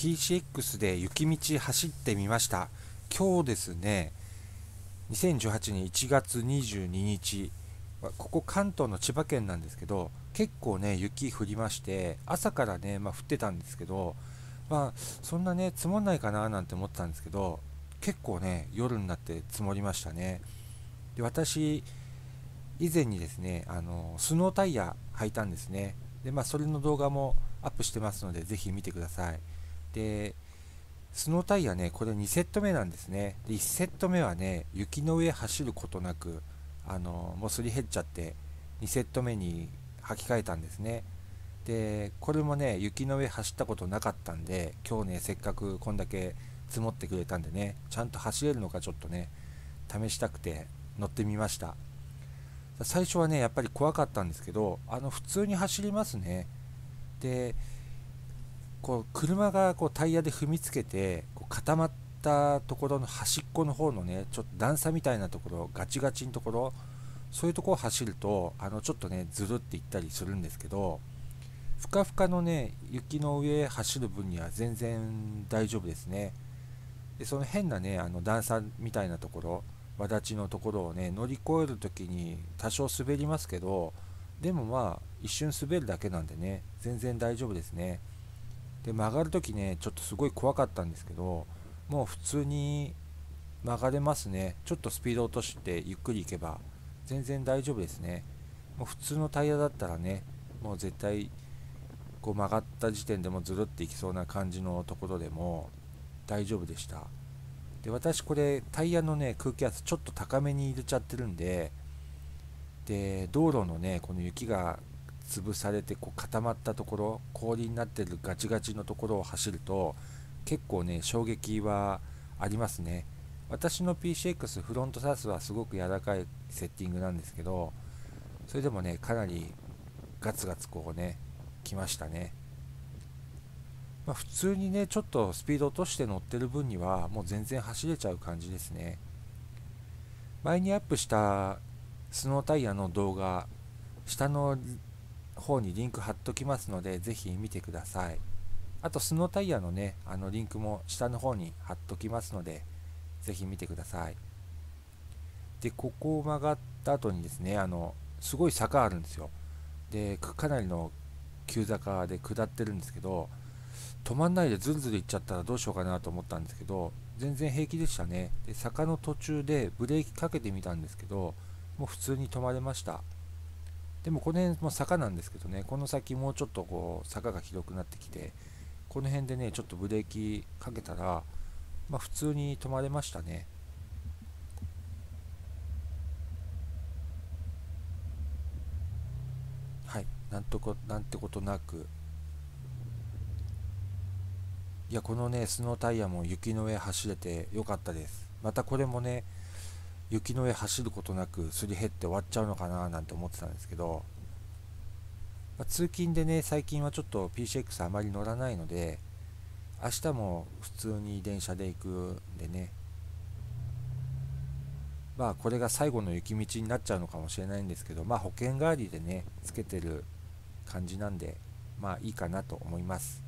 PCX で雪道走ってみました。今日ですね2018年1月22日。ここ関東の千葉県なんですけど結構ね雪降りまして朝からね、まあ、降ってたんですけどまあそんなね積もんないかななんて思ってたんですけど結構ね夜になって積もりましたね。で私以前にですねあのスノータイヤ履いたんですね。でまあそれの動画もアップしてますのでぜひ見てください。でスノータイヤねこれ2セット目なんですね。で1セット目はね雪の上走ることなくあのもうすり減っちゃって2セット目に履き替えたんですね。でこれもね雪の上走ったことなかったんで今日ねせっかくこんだけ積もってくれたんでねちゃんと走れるのかちょっとね試したくて乗ってみました。最初はねやっぱり怖かったんですけどあの普通に走りますね。でこう車がこうタイヤで踏みつけてこう固まったところの端っこの方のねちょっと段差みたいなところガチガチのところそういうところを走るとあのちょっとねずるっていったりするんですけどふかふかのね雪の上走る分には全然大丈夫ですね。でその変なねあの段差みたいなところ輪ちのところをね乗り越える時に多少滑りますけどでもまあ一瞬滑るだけなんでね全然大丈夫ですね。で曲がるときねちょっとすごい怖かったんですけどもう普通に曲がれますね。ちょっとスピード落としてゆっくり行けば全然大丈夫ですね。もう普通のタイヤだったらねもう絶対こう曲がった時点でもずるっていきそうな感じのところでも大丈夫でした。で私これタイヤのね空気圧ちょっと高めに入れちゃってるんでで道路のねこの雪が潰されてこう固まったところ氷になってるガチガチのところを走ると結構ね衝撃はありますね。私の PCX フロントサースはすごく柔らかいセッティングなんですけどそれでもねかなりガツガツこうね来ましたね。まあ、普通にねちょっとスピード落として乗ってる分にはもう全然走れちゃう感じですね。前にアップしたスノータイヤの動画下の方にリンク貼っときますのでぜひ見てください。あとスノータイヤのねあのリンクも下の方に貼っときますのでぜひ見てください。でここを曲がった後にですねあのすごい坂あるんですよ。でかなりの急坂で下ってるんですけど止まんないでずるずる行っちゃったらどうしようかなと思ったんですけど全然平気でしたね。で坂の途中でブレーキかけてみたんですけどもう普通に止まれました。でもこの辺も坂なんですけどねこの先もうちょっとこう坂が広くなってきてこの辺でねちょっとブレーキかけたらまあ普通に止まれましたね。はいなんとこなんてことなく。いやこのねスノータイヤも雪の上走れてよかったです。またこれもね雪の上走ることなくすり減って終わっちゃうのかななんて思ってたんですけど、まあ、通勤でね最近はちょっと PCX あまり乗らないので明日も普通に電車で行くんでねまあこれが最後の雪道になっちゃうのかもしれないんですけどまあ保険代わりでねつけてる感じなんでまあいいかなと思います。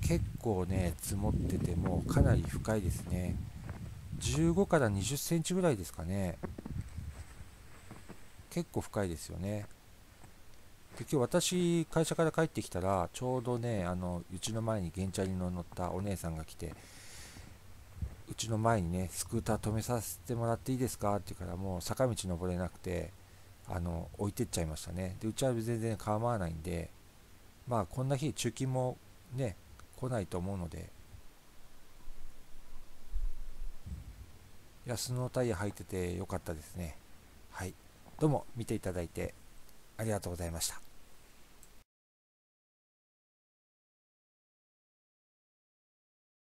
結構ね積もっててもかなり深いですね。15から20センチぐらいですかね。結構深いですよね。で今日私会社から帰ってきたらちょうどねあのうちの前に原チャリの乗ったお姉さんが来てうちの前にねスクーター止めさせてもらっていいですか？って言うからもう坂道登れなくてあの置いてっちゃいましたね。でうちは全然構わないんでまあこんな日中勤もね来ないと思うので安のタイヤ履いててよかったですね。はい。どうも見ていただいてありがとうございました。